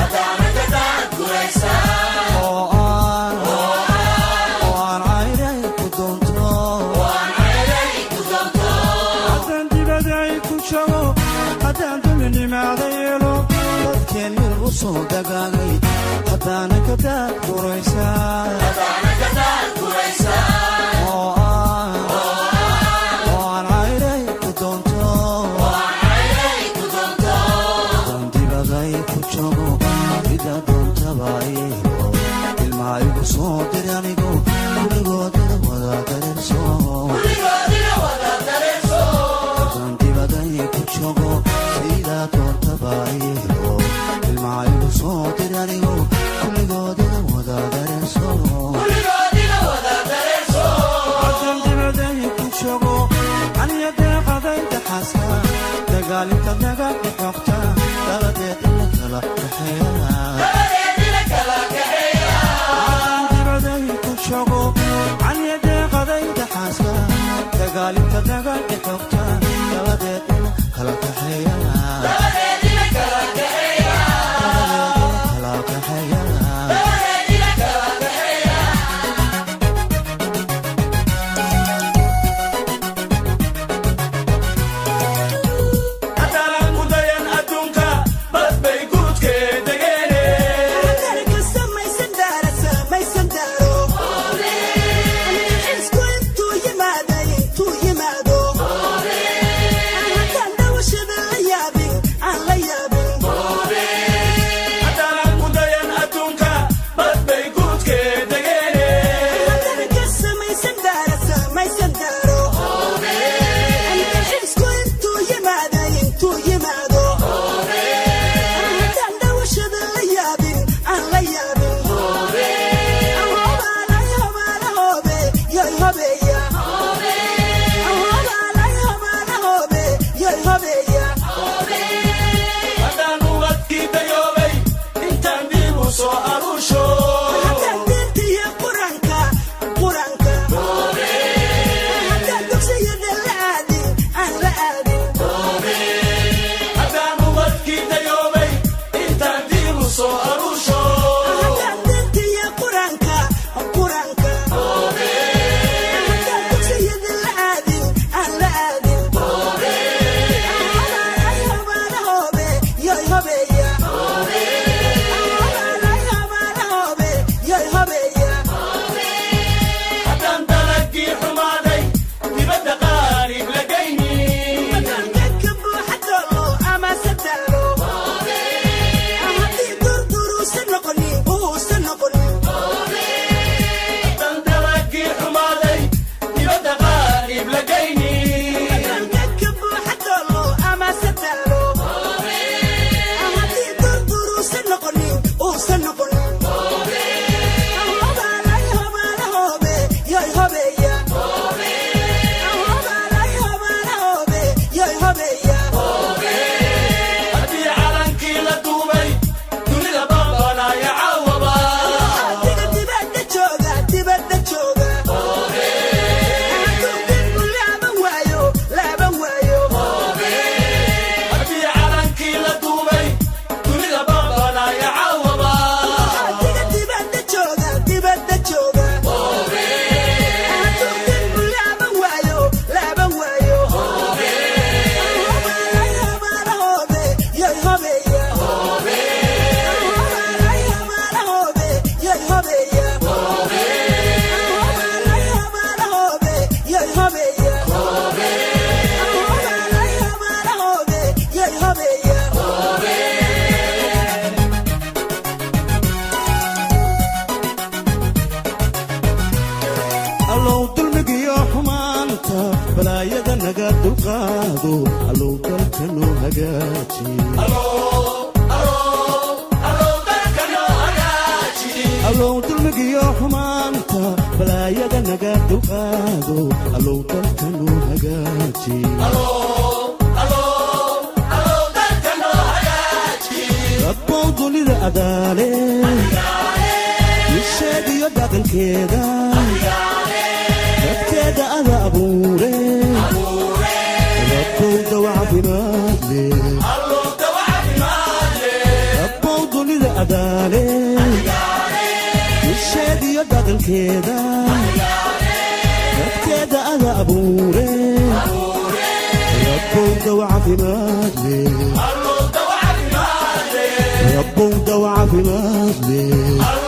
haddaana ka daad guraysaa kadar buraysa ض allow dalkanu hagaaji rabbow dunida adaale isheed iyo dhaqankeeda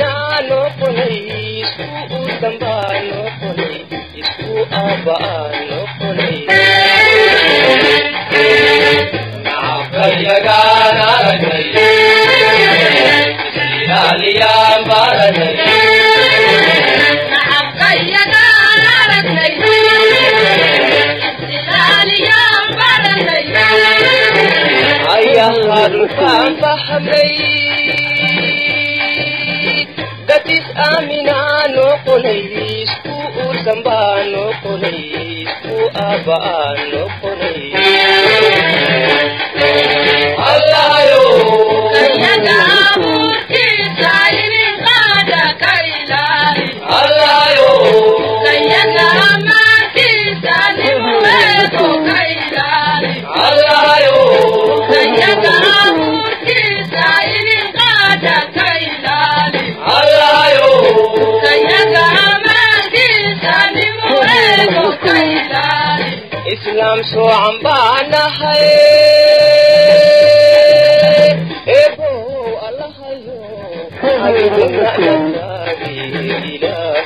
नालो पी संभालो अंबानो जगारा गई डालिया मार गई Gatis aminano ko na isku, sambano ko na isku, abano ko na Allah لا إله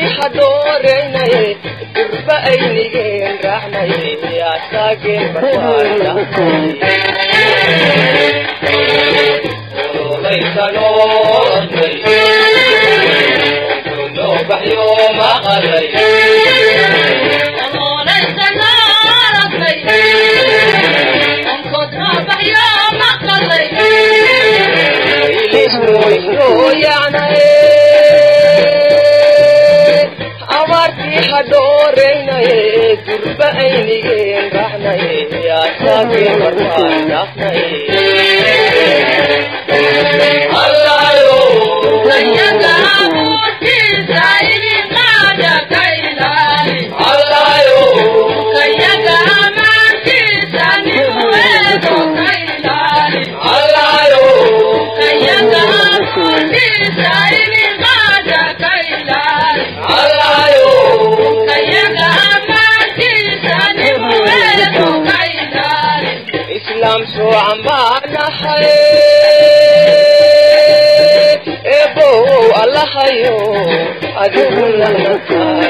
أبارتي حدورنا درب أينيين رحنا يا ساقين بطايا وليس نور كل بحيو ما قضي اسمه اسمه يعني أمرتي حدورنا درب أينيين رحنا dooreynaye gurba aynigeen raacnaye yaasaagee markaanaahnaye إسلام شو عمانا حي. إبو الله يو أدو لنا أبو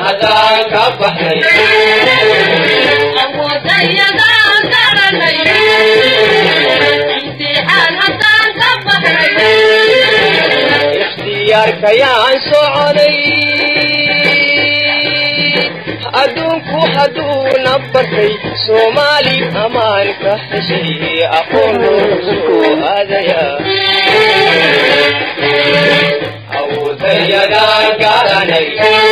امتحان هذا كفحني اختيارك يا سعودي أدونك حدون بركي سومالي أمانك حشي أقول سو هذا يا أو زينا قالني امتحان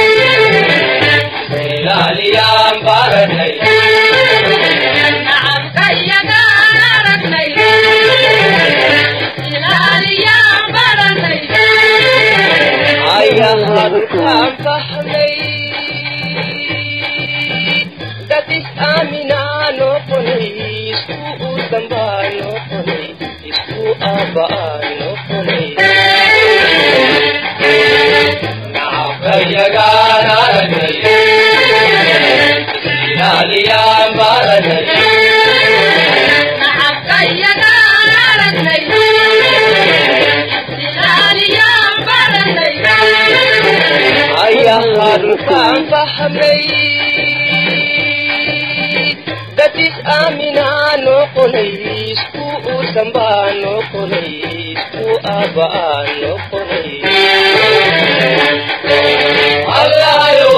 ஜாலியாம் பாரதை That is Amina no police, who Udamba no police, who Abba langkaan fahamay datis aminaano qonays ku usambaano qonays ku abaano qonays allayo